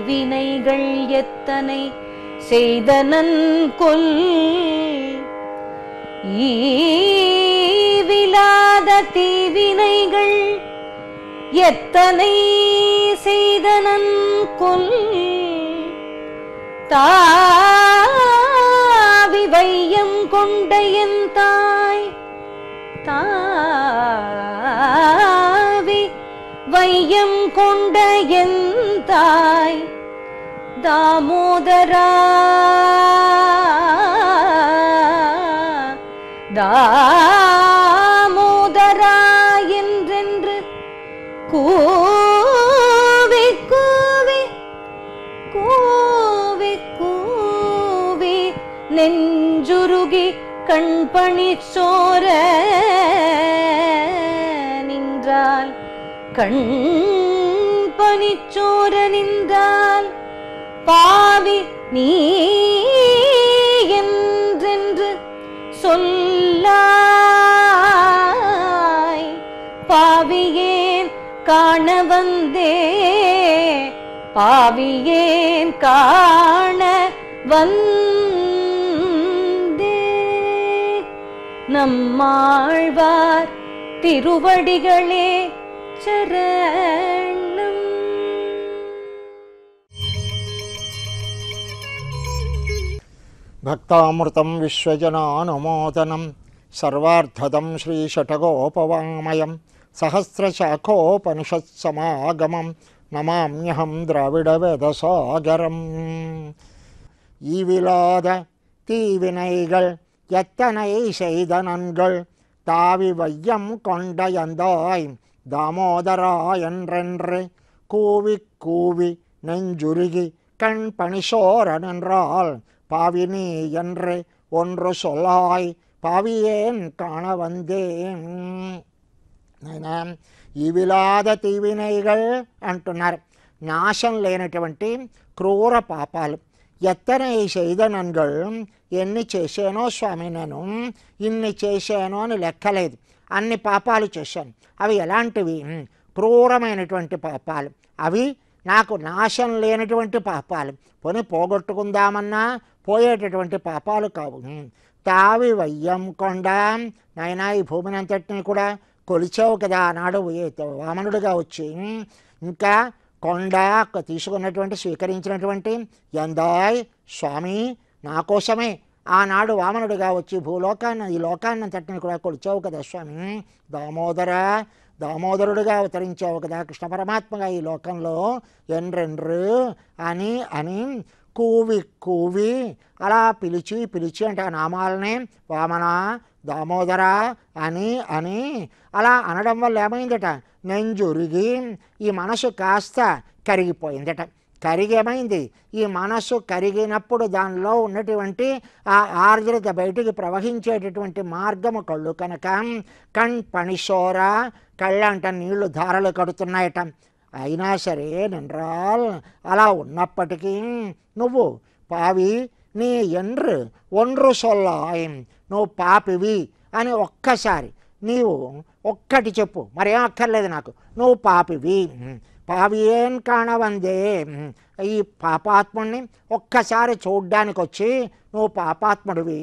வினைகள் எத்தனை செய்தனன் கொல்? ஈவிலாத தீவினைகள் எத்தனை செய்தனன் கொல்? தாவி வையம் கொண்ட என் தாய் தாவி வையம் கொண்ட என் தாய் தாமோதரா. தாமோதரா என்றென்று கூவி கூவி கூவி கூவி நெஞ்சுருகி கண்பணி சோர நின்றால் கண் பனிச்சோர பாவி நீ என்றென்று சொல்லாய். பாவியேன் காண வந்தே பாவியேன் காண வந்தே. நம்மாழ்வார் திருவடிகளே சரண் भक्तामृतं विश्वजनानुमोदनं सर्वार्थदं श्रीषटगोपवाङ्मयं सहस्रशाखोपनिषत्समागमं नमाम्यहं द्राविडवेदसागरम्। ஈவிலாத தீவினைகள் எத்தனை செய்த நன்கள் தாவி வையம் கொண்ட எந்தாய் தாமோதரா என்றென்று கூவி கூவி நெஞ்சுருகி கண் பணிசோரன் என்றால் பாவினி என்று ஒன்று சொல்லாய் பாவியேன் காண வந்தேன். ఇవిలాద తీవినైగల్ అంటున్నారు నాశం లేనటువంటి క్రూర పాపాలు ఎత్తనే చేయదనన్గల్ ఎన్ని చేశానో స్వామి నేను ఇన్ని చేశాను అని లెక్కలేదు అన్ని పాపాలు చేశాను అవి ఎలాంటివి క్రూరమైనటువంటి పాపాలు అవి నాకు నాశం లేనటువంటి పాపాలు పోని పోగొట్టుకుందామన్నా పోయేటటువంటి పాపాలు కావు. తావి వయ్యం కొండ. నాయనా ఈ భూమిని అంతటిని కూడా కొలిచావు కదా ఆనాడు. వామనుడిగా వచ్చి ఇంకా కొండ తీసుకున్నటువంటి స్వీకరించినటువంటి ఎందాయ్ స్వామి నా కోసమే ఆనాడు వామనుడిగా వచ్చి భూలోకాన్ని ఈ లోకాన్ని అంతటిని కూడా కొలిచావు కదా స్వామి. దామోదర దామోదరుడిగా అవతరించావు కదా కృష్ణ పరమాత్మగా ఈ లోకంలో. ఎండ్రెండ్రు అని అని కూవి కూవి అలా పిలిచి పిలిచి అంటే ఆ నామాలనే వామన దామోదర అని అని అలా అనడం వల్ల ఏమైందట? నెంజురిగి ఈ మనసు కాస్త కరిగిపోయిందట. కరిగేమైంది? ఈ మనస్సు కరిగినప్పుడు దానిలో ఉన్నటువంటి ఆ ఆర్ద్రత బయటికి ప్రవహించేటటువంటి మార్గము కళ్ళు కనుక కణ్ పణిశోర కళ్ళంట నీళ్ళు ధారలు కడుతున్నాయట. అయినా సరే నిండ్రాల్ అలా ఉన్నప్పటికీ నువ్వు పావి నీ ఎండ్రు ఒండ్రు సొల్లాయం నువ్వు పాపివి అని ఒక్కసారి నీవు ఒక్కటి చెప్పు. మరేం అక్కర్లేదు నాకు. నువ్వు పాపివి. పావి ఏం కాణవందే ఈ పాపాత్ముడిని ఒక్కసారి చూడ్డానికి వచ్చి నువ్వు పాపాత్ముడివి.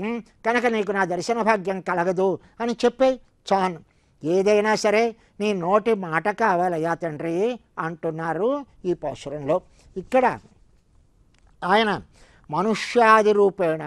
కనుక నీకు నా దర్శన భాగ్యం కలగదు అని చెప్పే చాను ఏదైనా సరే నీ నోటి మాట కావాలయ్యా తండ్రి అంటున్నారు ఈ పాసురంలో ఇక్కడ ఆయన మనుష్యాది రూపేణ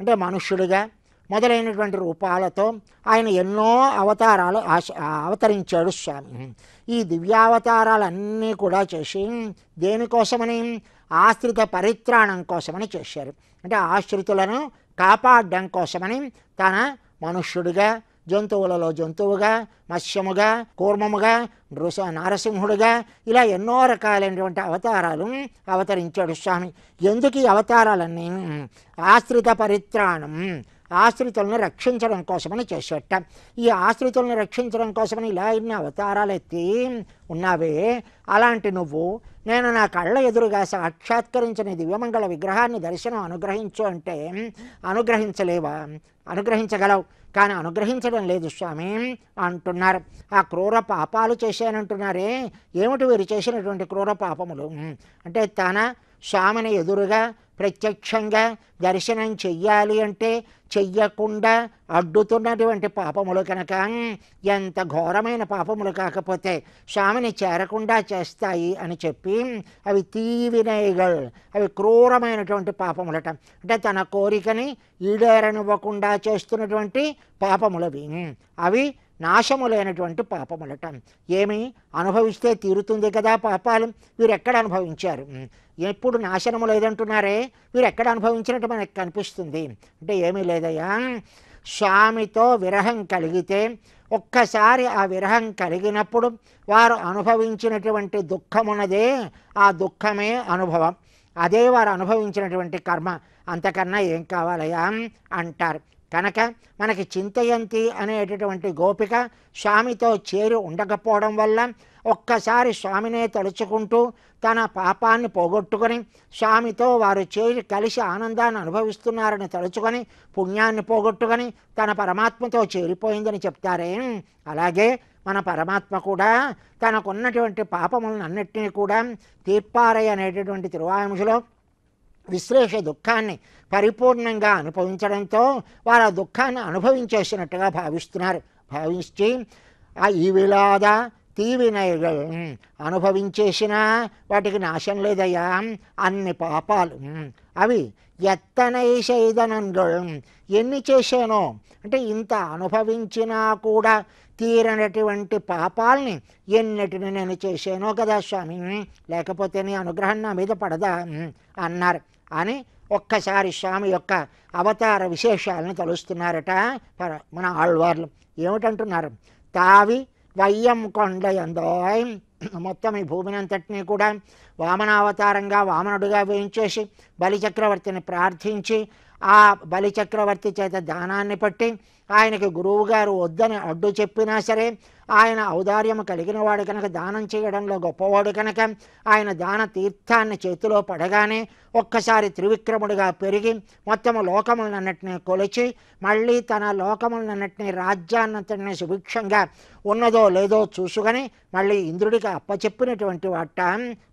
అంటే మనుష్యుడిగా మొదలైనటువంటి రూపాలతో ఆయన ఎన్నో అవతారాలు ఆశ- అవతరించాడు స్వామి. ఈ దివ్యావతారాలన్నీ కూడా చేసి దేనికోసమని? ఆశ్రిత పరిత్రాణం కోసమని చేశారు. అంటే ఆశ్రితులను కాపాడడం కోసమని తన మనుష్యుడిగా జంతువులలో జంతువుగా మత్స్యముగా కూర్మముగా నృస నారసింహుడుగా ఇలా ఎన్నో రకాలైనటువంటి అవతారాలు అవతరించాడు స్వామి. ఎందుకు ఈ అవతారాలన్నీ? ఆశ్రిత పరిత్రాణం ఆశ్రితులను రక్షించడం కోసమని చేసేట. ఈ ఆశ్రితులను రక్షించడం కోసమని ఇలా ఎన్ని అవతారాలు ఎత్తి ఉన్నావే. అలాంటి నువ్వు నేను నా కళ్ళ ఎదురుగా సాక్షాత్కరించిన దివ్యమంగళ విగ్రహాన్ని దర్శనం అనుగ్రహించు అంటే అనుగ్రహించలేవా? అనుగ్రహించగలవు. కానీ అనుగ్రహించడం లేదు స్వామి అంటున్నారు. ఆ క్రూర పాపాలు చేశానంటున్నారే. ఏమిటి వీరు చేసినటువంటి క్రూర పాపములు? అంటే తన స్వామిని ఎదురుగా ప్రత్యక్షంగా దర్శనం చెయ్యాలి అంటే చెయ్యకుండా అడ్డుతున్నటువంటి పాపములు కనుక ఎంత ఘోరమైన పాపములు కాకపోతే స్వామిని చేరకుండా చేస్తాయి అని చెప్పి అవి తీవినైగల్ అవి క్రూరమైనటువంటి పాపములట. అంటే తన కోరికని ఈడేరనివ్వకుండా చేస్తున్నటువంటి పాపములవి. అవి నాశము నాశములైనటువంటి పాపములట. ఏమి? అనుభవిస్తే తీరుతుంది కదా పాపాలు. వీరెక్కడ అనుభవించారు? ఎప్పుడు నాశనము లేదంటున్నారే? వీరెక్కడ అనుభవించినట్టు మనకు కనిపిస్తుంది. అంటే ఏమీ లేదయ్యా. స్వామితో విరహం కలిగితే ఒక్కసారి ఆ విరహం కలిగినప్పుడు వారు అనుభవించినటువంటి దుఃఖమున్నదే ఆ దుఃఖమే అనుభవం. అదే వారు అనుభవించినటువంటి కర్మ. అంతకన్నా ఏం కావాలయా అంటారు. కనుక మనకి చింతయంతి అనేటటువంటి గోపిక స్వామితో చేరి ఉండకపోవడం వల్ల ఒక్కసారి స్వామినే తలుచుకుంటూ తన పాపాన్ని పోగొట్టుకొని స్వామితో వారు చేరి కలిసి ఆనందాన్ని అనుభవిస్తున్నారని తలుచుకొని పుణ్యాన్ని పోగొట్టుకొని తన పరమాత్మతో చేరిపోయిందని చెప్తారే. అలాగే మన పరమాత్మ కూడా తనకున్నటువంటి పాపములను అన్నిటినీ కూడా తీర్పారయ్య అనేటటువంటి తిరువాంశలో విశ్లేష దుఃఖాన్ని పరిపూర్ణంగా అనుభవించడంతో వారు ఆ దుఃఖాన్ని అనుభవించేసినట్టుగా భావిస్తున్నారు. భావించి ఆ ఈ విలాద అనుభవించేసినా వాటికి నాశం లేదయ్యా అన్ని పాపాలు. అవి ఎత్తనై ఎన్ని చేశానో? అంటే ఇంత అనుభవించినా కూడా తీరనటువంటి పాపాల్ని ఎన్నిటిని నేను చేశానో కదా స్వామి? లేకపోతే నీ అనుగ్రహం నా మీద పడదా? అన్నారు. అని ఒక్కసారి స్వామి యొక్క అవతార విశేషాలను తలుస్తున్నారట పర- మన ఆళ్వార్లు. ఏమిటంటున్నారు? తావి వయ్యం కొండ మొత్తం ఈ భూమినంతటినీ కూడా వామనావతారంగా వామనుడిగా వేయించేసి బలిచక్రవర్తిని ప్రార్థించి ఆ బలిచక్రవర్తి చేత దానాన్ని పట్టి ఆయనకి గురువు గారు వద్దని అడ్డు చెప్పినా సరే ఆయన ఔదార్యము కలిగిన వాడు కనుక దానం చేయడంలో గొప్పవాడు కనుక ఆయన దాన తీర్థాన్ని చేతిలో పడగానే ఒక్కసారి త్రివిక్రముడిగా పెరిగి మొత్తము లోకములన్నింటినీ కొలిచి మళ్ళీ తన లోకములన్నింటినీ రాజ్యాన్నంతటినీ సుభిక్షంగా ఉన్నదో లేదో చూసుకొని మళ్ళీ ఇంద్రుడికి అప్పచెప్పినటువంటి వాట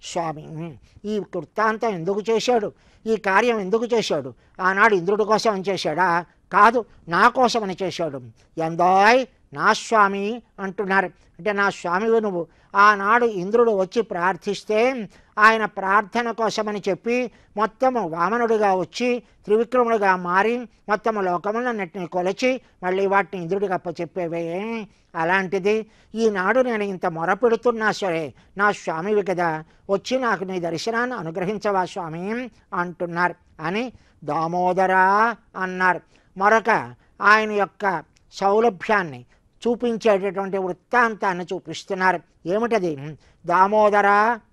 స్వామి. ఈ వృత్తాంతం ఎందుకు చేశాడు? ఈ కార్యం ఎందుకు చేశాడు? ఆనాడు ఇంద్రుడి కోసం అని చేశాడా? కాదు నా కోసమని చేశాడు. ఎందాయ్ నా స్వామి అంటున్నారు. అంటే నా స్వామివి నువ్వు. ఆనాడు ఇంద్రుడు వచ్చి ప్రార్థిస్తే ఆయన ప్రార్థన కోసమని చెప్పి మొత్తము వామనుడిగా వచ్చి త్రివిక్రముడిగా మారి మొత్తము లోకములన్నింటినీ కొలిచి మళ్ళీ వాటిని ఇంద్రుడికి అప్పచెప్పేవే. అలాంటిది ఈనాడు నేను ఇంత మొరపెడుతున్నా సరే నా స్వామివి కదా వచ్చి నాకు నీ దర్శనాన్ని అనుగ్రహించవా స్వామి అంటున్నారు. అని దామోదరా అన్నారు. మరొక ఆయన యొక్క సౌలభ్యాన్ని చూపించేటటువంటి వృత్తాంతాన్ని చూపిస్తున్నారు. ఏమిటది? దామోదర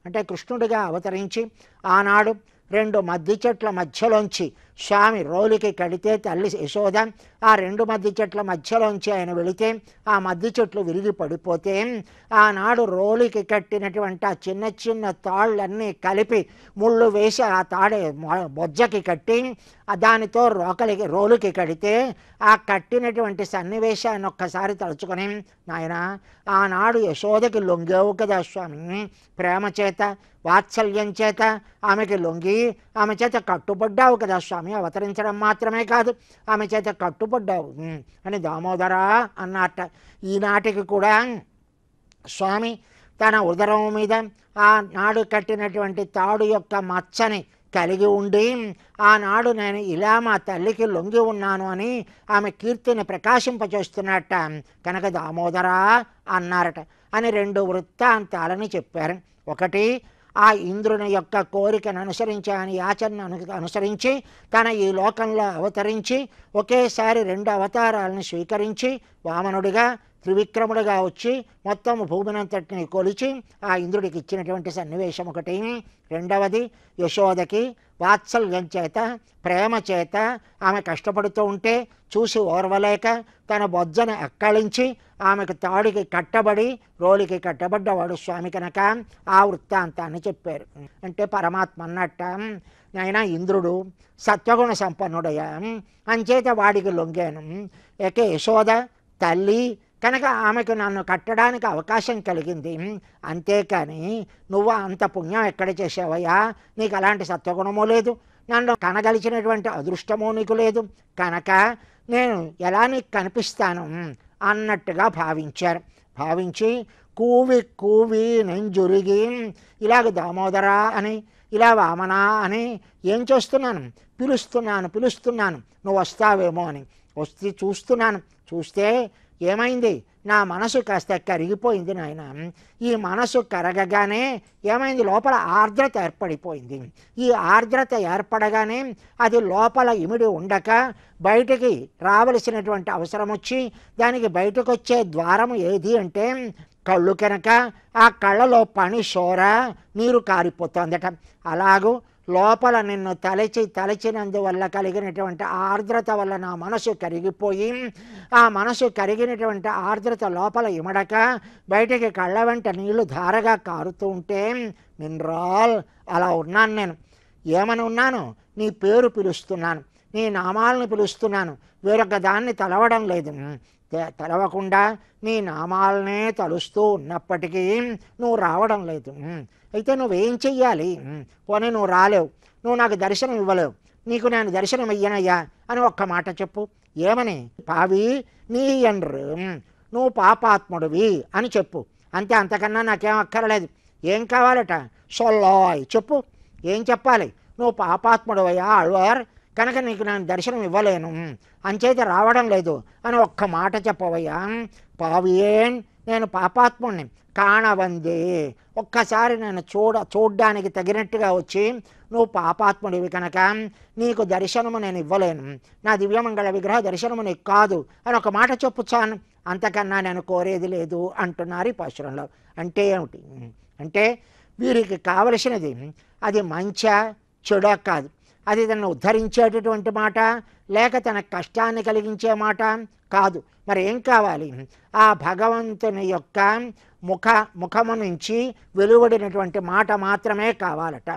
అంటే కృష్ణుడిగా అవతరించి ఆనాడు రెండు మద్ది చెట్ల మధ్యలోంచి స్వామి రోలికి కడితే తల్లి యశోద ఆ రెండు మద్ది చెట్ల మధ్యలోంచి ఆయన వెళితే ఆ మద్ది చెట్లు విరిగి పడిపోతే ఆనాడు రోలికి కట్టినటువంటి ఆ చిన్న చిన్న తాళ్ళన్నీ కలిపి ముళ్ళు వేసి ఆ తాడే బొజ్జకి కట్టి దానితో రోకలికి రోలుకి కడితే ఆ కట్టినటువంటి సన్నివేశాన్ని ఒక్కసారి తలుచుకొని నాయన ఆనాడు యశోదకి లొంగేవు కదా స్వామి ప్రేమ చేత వాత్సల్యం చేత ఆమెకి లొంగి ఆమె చేత కట్టుబడ్డావు కదా స్వామి అవతరించడం మాత్రమే కాదు ఆమె చేత కట్టుబడ్డావు. అని దామోదరా అన్నట్ట ఈనాటికి కూడా స్వామి తన ఉదరం మీద ఆ నాడు కట్టినటువంటి తాడు యొక్క మచ్చని కలిగి ఉండి ఆనాడు నేను ఇలా మా తల్లికి లొంగి ఉన్నాను అని ఆమె కీర్తిని ప్రకాశింపచేస్తున్నట్ట కనుక దామోదరా అన్నారట. అని రెండు వృత్తాంతాలని చెప్పారు. ఒకటి ఆ ఇంద్రుని యొక్క కోరికను అనుసరించి ఆయన యాచనను అను అనుసరించి తన ఈ లోకంలో అవతరించి ఒకేసారి రెండు అవతారాలను స్వీకరించి వామనుడిగా త్రివిక్రముడుగా వచ్చి మొత్తం భూమినంతటిని కొలిచి ఆ ఇంద్రుడికి ఇచ్చినటువంటి సన్నివేశం ఒకటి. రెండవది యశోదకి వాత్సల్యం చేత ప్రేమ చేత ఆమె కష్టపడుతూ ఉంటే చూసి ఓర్వలేక తన బొజ్జను అక్కళించి ఆమెకు తాడికి కట్టబడి రోలికి కట్టబడ్డవాడు స్వామి కనుక ఆ వృత్తాంతాన్ని చెప్పారు. అంటే పరమాత్మ అన్నట్ట నాయన ఇంద్రుడు సత్వగుణ సంపన్నుడయ్యా. అంచేత వాడికి లొంగాను. ఏకే యశోద తల్లి కనుక ఆమెకు నన్ను కట్టడానికి అవకాశం కలిగింది. అంతేకాని నువ్వు అంత పుణ్యం ఎక్కడ చేసావయ్యా నీకు అలాంటి సత్వగుణము లేదు. నన్ను కనగలిచినటువంటి అదృష్టము నీకు లేదు. కనుక నేను ఎలా నీకు కనిపిస్తాను? అన్నట్టుగా భావించారు. భావించి కూవి కూవి నెంజురిగి ఇలాగ దామోదరా అని ఇలా వామనా అని ఏం చేస్తున్నాను? పిలుస్తున్నాను పిలుస్తున్నాను. నువ్వు వస్తావేమో అని. వస్తే చూస్తున్నాను. చూస్తే ఏమైంది? నా మనసు కాస్త కరిగిపోయింది నాయన. ఈ మనసు కరగగానే ఏమైంది? లోపల ఆర్ద్రత ఏర్పడిపోయింది. ఈ ఆర్ద్రత ఏర్పడగానే అది లోపల ఇమిడి ఉండక బయటికి రావలసినటువంటి అవసరం వచ్చి దానికి బయటకు వచ్చే ద్వారము ఏది అంటే కళ్ళు కనుక ఆ కళ్ళలో పని సోర నీరు కారిపోతుందట. అలాగూ లోపల నిన్ను తలచి తలచినందువల్ల కలిగినటువంటి ఆర్ద్రత వల్ల నా మనసు కరిగిపోయి ఆ మనసు కరిగినటువంటి ఆర్ద్రత లోపల ఇమడక బయటికి కళ్ళ వెంట నీళ్ళు ధారగా కారుతూ ఉంటే మినరాల్ అలా ఉన్నాను నేను. ఏమని ఉన్నాను? నీ పేరు పిలుస్తున్నాను. నీ నామాలను పిలుస్తున్నాను. వేరొక దాన్ని తలవడం లేదు. తలవకుండా తెలవకుండా నీ నామాలనే తలుస్తూ ఉన్నప్పటికీ నువ్వు రావడం లేదు. అయితే నువ్వేం చెయ్యాలి? పోనీ నువ్వు రాలేవు. నువ్వు నాకు దర్శనం ఇవ్వలేవు. నీకు నేను దర్శనం ఇయ్యనయ్యా అని ఒక్క మాట చెప్పు. ఏమని? పావి నీ ఎండ్రు. నువ్వు పాపాత్ముడివి అని చెప్పు. అంతే అంతకన్నా నాకేం అక్కర్లేదు. ఏం కావాలట? సొల్లాయ్ చెప్పు. ఏం చెప్పాలి? నువ్వు పాపాత్ముడవయ్యా ఆళ్వార్ కనుక నీకు నేను దర్శనం ఇవ్వలేను. అంచేత రావడం లేదు అని ఒక్క మాట చెప్పవయ్యా. పావియేన్ నేను పాపాత్ముణ్ణి. కాణవంది ఒక్కసారి నేను చూడ చూడ్డానికి తగినట్టుగా వచ్చి నువ్వు పాపాత్ముడివి కనుక నీకు దర్శనము నేను ఇవ్వలేను. నా దివ్యమంగళ విగ్రహ దర్శనము నీకు కాదు అని ఒక మాట చెప్పుచాను. అంతకన్నా నేను కోరేది లేదు అంటున్నారు ఈ పాశురంలో. అంటే ఏమిటి? అంటే వీరికి కావలసినది అది మంచా చెడ కాదు. అది తనను ఉద్ధరించేటటువంటి మాట లేక తన కష్టాన్ని కలిగించే మాట కాదు. మరి ఏం కావాలి? ఆ భగవంతుని యొక్క ముఖ ముఖము నుంచి వెలువడినటువంటి మాట మాత్రమే కావాలట.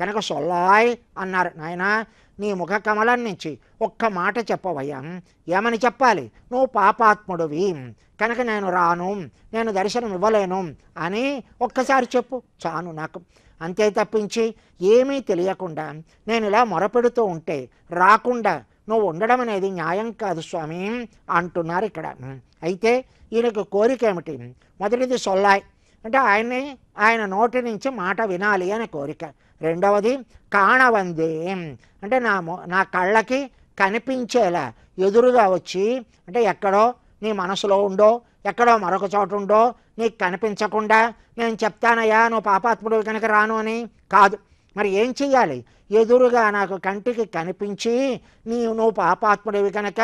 కనుక సొల్లాయ్ అన్నారు నాయన నీ ముఖ కమలం నుంచి ఒక్క మాట చెప్పవయ్యా. ఏమని చెప్పాలి? నువ్వు పాపాత్ముడివి. కనుక నేను రాను నేను దర్శనం ఇవ్వలేను అని ఒక్కసారి చెప్పు. చాను నాకు. అంతే తప్పించి ఏమీ తెలియకుండా నేను ఇలా మొరపెడుతూ ఉంటే రాకుండా నువ్వు ఉండడం అనేది న్యాయం కాదు స్వామి అంటున్నారు ఇక్కడ. అయితే ఈయనకు కోరిక ఏమిటి? మొదటిది సొల్లాయ్. అంటే ఆయన్ని ఆయన నోటి నుంచి మాట వినాలి అనే కోరిక. రెండవది కాణవందే అంటే నా మొ- నా కళ్ళకి కనిపించేలా ఎదురుగా వచ్చి అంటే ఎక్కడో నీ మనసులో ఉండో ఎక్కడో మరొక చోట ఉండో నీకు కనిపించకుండా నేను చెప్తానయ్యా నువ్వు పాపాత్ముడు కనుక రాను అని కాదు. మరి ఏం చెయ్యాలి? ఎదురుగా నాకు కంటికి కనిపించి నీ నువ్వు పాపాత్ముడివి కనుక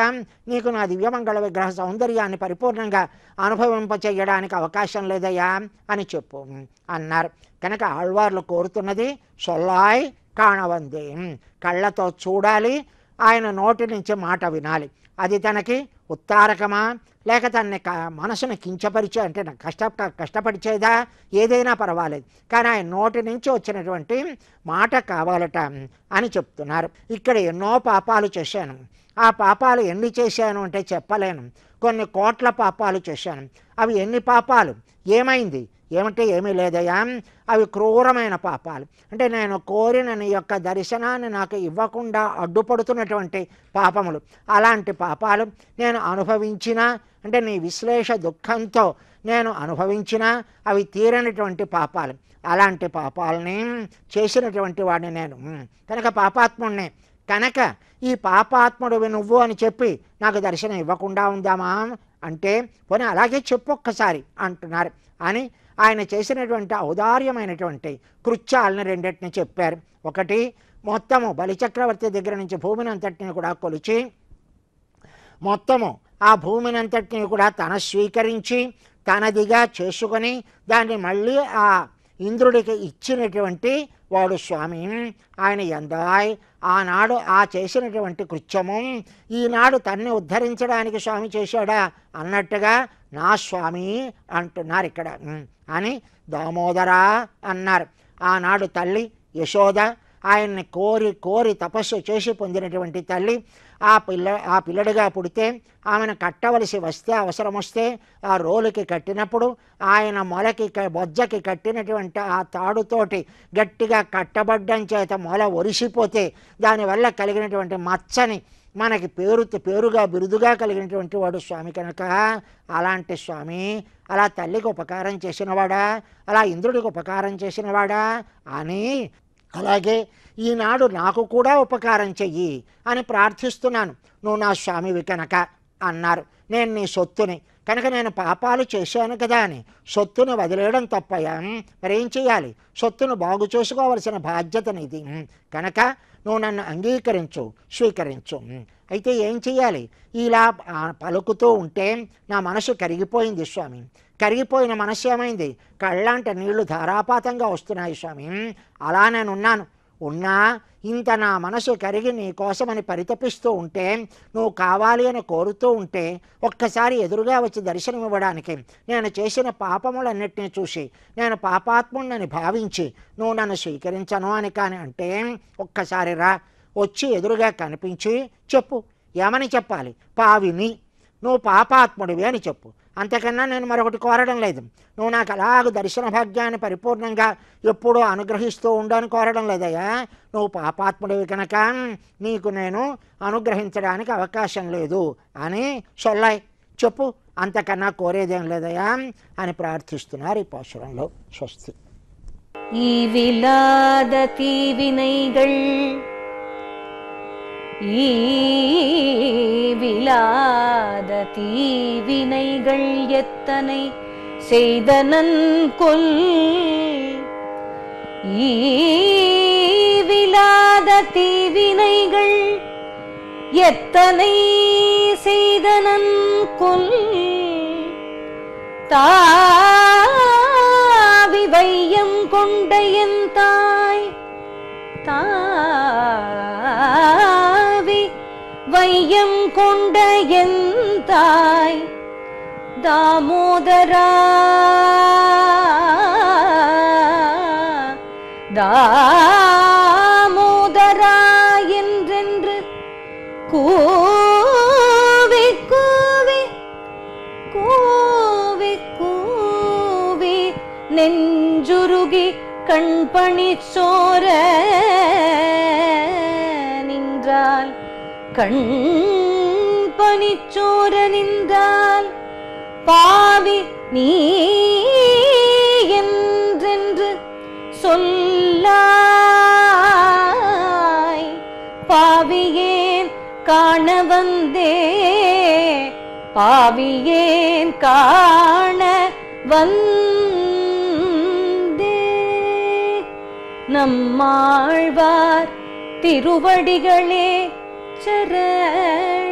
నీకు నా దివ్యమంగళ విగ్రహ సౌందర్యాన్ని పరిపూర్ణంగా అనుభవింప చేయడానికి అవకాశం లేదయ్యా అని చెప్పు అన్నారు. కనుక ఆళ్వార్లు కోరుతున్నది సొల్లాయ్ కాణవంది కళ్ళతో చూడాలి ఆయన నోటి నుంచి మాట వినాలి. అది తనకి ఉత్తారకమా? లేక తన్ని క- మనసును కించపరిచే అంటే నాకు కష్ట కష్టపరిచేదా? ఏదైనా పర్వాలేదు. కానీ ఆయన నోటి నుంచి వచ్చినటువంటి మాట కావాలట అని చెప్తున్నారు. ఇక్కడ ఎన్నో పాపాలు చేశాను. ఆ పాపాలు ఎన్ని చేశాను అంటే చెప్పలేను. కొన్ని కోట్ల పాపాలు చేశాను. అవి ఎన్ని పాపాలు? ఏమైంది? ఏమంటే ఏమీ లేదయ్యా? అవి క్రూరమైన పాపాలు. అంటే నేను కోరిన నీ యొక్క దర్శనాన్ని నాకు ఇవ్వకుండా అడ్డుపడుతున్నటువంటి పాపములు. అలాంటి పాపాలు నేను అనుభవించిన అంటే నీ విశ్లేష దుఃఖంతో నేను అనుభవించిన అవి తీరనటువంటి పాపాలు. అలాంటి పాపాలని చేసినటువంటి వాడిని నేను. కనుక పాపాత్ముడిని కనుక ఈ పాపాత్ముడివి నువ్వు అని చెప్పి నాకు దర్శనం ఇవ్వకుండా ఉందామా? అంటే పోనీ అలాగే చెప్పు ఒక్కసారి అంటున్నారు. అని ఆయన చేసినటువంటి ఔదార్యమైనటువంటి కృత్యాలను రెండింటిని చెప్పారు. ఒకటి మొత్తము బలిచక్రవర్తి దగ్గర నుంచి భూమిని అంతటిని కూడా కొలిచి మొత్తము ఆ భూమిని అంతటిని కూడా తన స్వీకరించి తనదిగా చేసుకొని దాన్ని మళ్ళీ ఆ ఇంద్రుడికి ఇచ్చినటువంటి వాడు స్వామి. ఆయన ఎందాయ్ ఆనాడు ఆ చేసినటువంటి కృత్యము ఈనాడు తన్ని ఉద్ధరించడానికి స్వామి చేశాడా అన్నట్టుగా నా స్వామి అంటున్నారు ఇక్కడ. అని దామోదరా అన్నారు. ఆనాడు తల్లి యశోద ఆయన్ని కోరి కోరి తపస్సు చేసి పొందినటువంటి తల్లి ఆ పిల్ల ఆ పిల్లడిగా పుడితే ఆమెను కట్టవలసి వస్తే అవసరం వస్తే ఆ రోలుకి కట్టినప్పుడు ఆయన మొలకి క- బొజ్జకి కట్టినటువంటి ఆ తాడుతోటి గట్టిగా కట్టబడ్డం చేత మొల ఒరిసిపోతే దానివల్ల కలిగినటువంటి మచ్చని మనకి పేరు పేరుగా బిరుదుగా కలిగినటువంటి వాడు స్వామి కనుక అలాంటి స్వామి అలా తల్లికి ఉపకారం చేసినవాడా అలా ఇంద్రుడికి ఉపకారం చేసినవాడా అని అలాగే ఈనాడు నాకు కూడా ఉపకారం చెయ్యి అని ప్రార్థిస్తున్నాను. నువ్వు నా స్వామివి కనుక అన్నారు. నేను నీ సొత్తుని కనుక నేను పాపాలు చేశాను కదా అని సొత్తుని వదిలేయడం తప్పయా మరి మరేం చేయాలి సొత్తును బాగు చేసుకోవలసిన బాధ్యత నీది. కనుక నువ్వు నన్ను అంగీకరించు స్వీకరించు. అయితే ఏం చేయాలి ఇలా పలుకుతూ ఉంటే నా మనసు కరిగిపోయింది స్వామి. కరిగిపోయిన మనస్సు ఏమైంది? కళ్ళంట నీళ్ళు ధారాపాతంగా వస్తున్నాయి స్వామి. అలా నేను ఉన్నాను ఉన్నా ఇంత నా మనసు కరిగి నీ కోసమని పరితపిస్తూ ఉంటే నువ్వు కావాలి అని కోరుతూ ఉంటే ఒక్కసారి ఎదురుగా వచ్చి దర్శనం ఇవ్వడానికి నేను చేసిన పాపములన్నిటినీ చూసి నేను పాపాత్ముడిని భావించి నువ్వు నన్ను స్వీకరించను అని కానీ అంటే ఒక్కసారి రా వచ్చి ఎదురుగా కనిపించి చెప్పు. ఏమని చెప్పాలి? పావిని. నువ్వు పాపాత్ముడివి అని చెప్పు. అంతకన్నా నేను మరొకటి కోరడం లేదు నువ్వు నాకు అలాగ దర్శన భాగ్యాన్ని పరిపూర్ణంగా ఎప్పుడూ అనుగ్రహిస్తూ ఉండని కోరడం లేదయ్యా నువ్వు పాపాత్ముడివి కనుక నీకు నేను అనుగ్రహించడానికి అవకాశం లేదు అని సొల్లాయ్ చెప్పు అంతకన్నా కోరేదేం లేదయ్యా అని ప్రార్థిస్తున్నారు ఈ పాశురంలో స్వస్తి ஈவிலாத தீவினைகள் ஈவிலாத தீவினைகள் எத்தனை செய்தனன் கொல் ஈவிலாத தீவினைகள் எத்தனை செய்தனன் கொல் தாவி வையம் கொண்ட என் தாய் தாவி வையம் கொண்ட என் தாய் தாமோதரா. தாமோதரா என்றென்று கூவி கூவி கூவி கூவி நெஞ்சுருகி கண்பணி சோர நின்றால் கண் பனிச்சோர நின்றால் பாவி நீ என்றென்று சொல்லாய். பாவியேன் காண வந்தே? பாவியேன் காண வந்தே? நம்மாழ்வார் திருவடிகளே சரண்